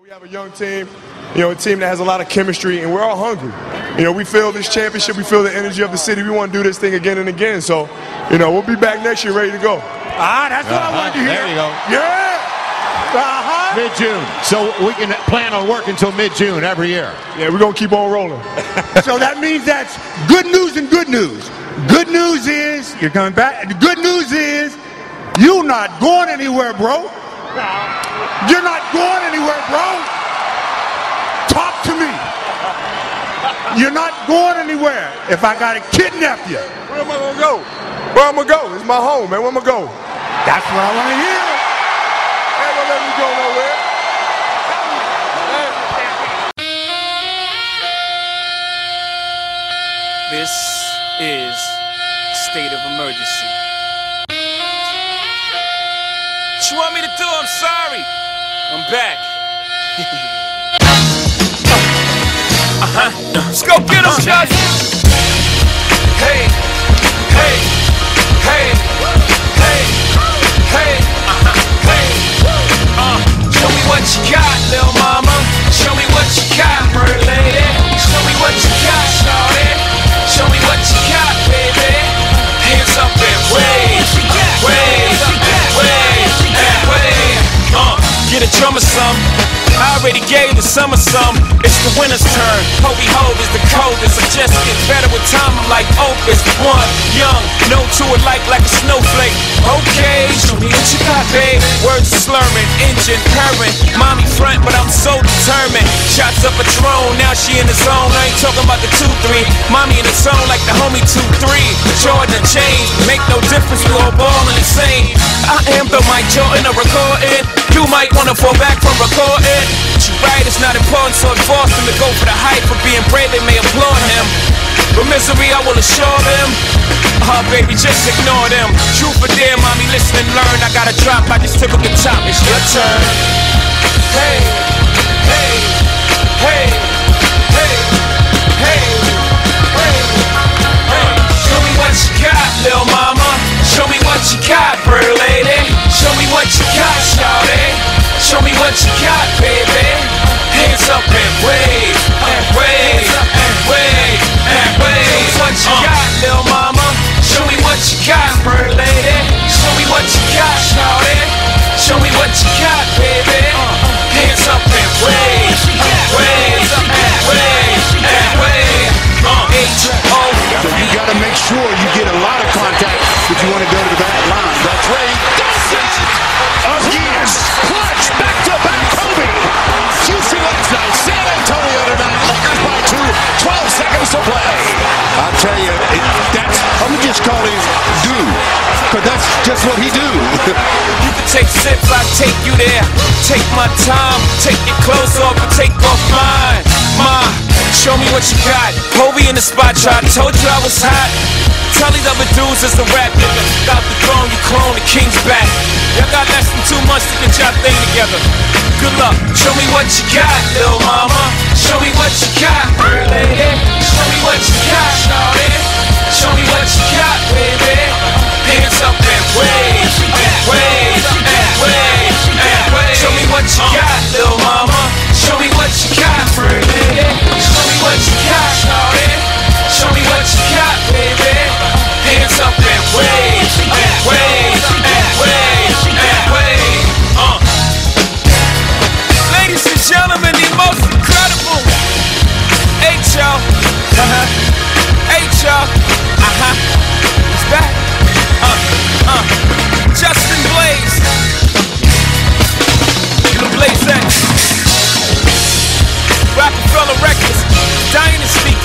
We have a young team, you know, a team that has a lot of chemistry, and we're all hungry. You know, we feel this championship, we feel the energy of the city. We want to do this thing again and again. So, you know, we'll be back next year ready to go. Ah, that's what I Uh-huh. wanted to hear. There you go. Yeah. Uh-huh. Mid June. So we can plan on work until mid June every year. Yeah, we're going to keep on rolling. so that means that's good news and good news. Good news is you're coming back. The good news is you're not going anywhere, bro. You're not going anywhere, bro. Talk to me. You're not going anywhere if I gotta kidnap you. Where am I going to go? Where am I going to go? It's my home, man. Where am I going to go? That's what I want to hear. Ain't going to let me go nowhere. This is state of emergency. You want me to do? I'm sorry. I'm back. uh-huh. Let's go get him, Chuck. Hey, get a drummer some. I already gave the summer some. It's the winter's turn. Hovi Hov is the coldest. I just get better with time. I'm like Opus. One, young, no to it like like a snowflake. Okay, show me what you got, babe. Words slurring, engine purring. Mommy front, but I'm so determined. Shots up a drone, now she in the zone. I ain't talking about the 2-3. Mommy in the zone like the homie 2-3. Jordan and make no difference. We all ballin' the same. I am the Mike Jordan of recording. You might wanna fall back from recording. But you right, it's not important, so it forced him to go for the hype for being brave. They may applaud him. But misery, I will assure them. Ah, baby, just ignore them. Truth or dare, mommy, listen and learn. I gotta drop, I just took a good top. It's your turn. Hey, got, baby. 12 seconds play. I'll tell you, it, that's, I'm gonna just call him do, cause that's just what he do. You can take sips, I take you there. Take my time, take your clothes off and take off mine. Ma, show me what you got. Kobe in the spot, try. Told you I was hot. Tell these other dudes it's a rap nigga. Got the throne, you clone, the king's back. Y'all got less than two months to get y'all thing together. Good luck. Show me what you got, little mama. Show me what you got, dynasty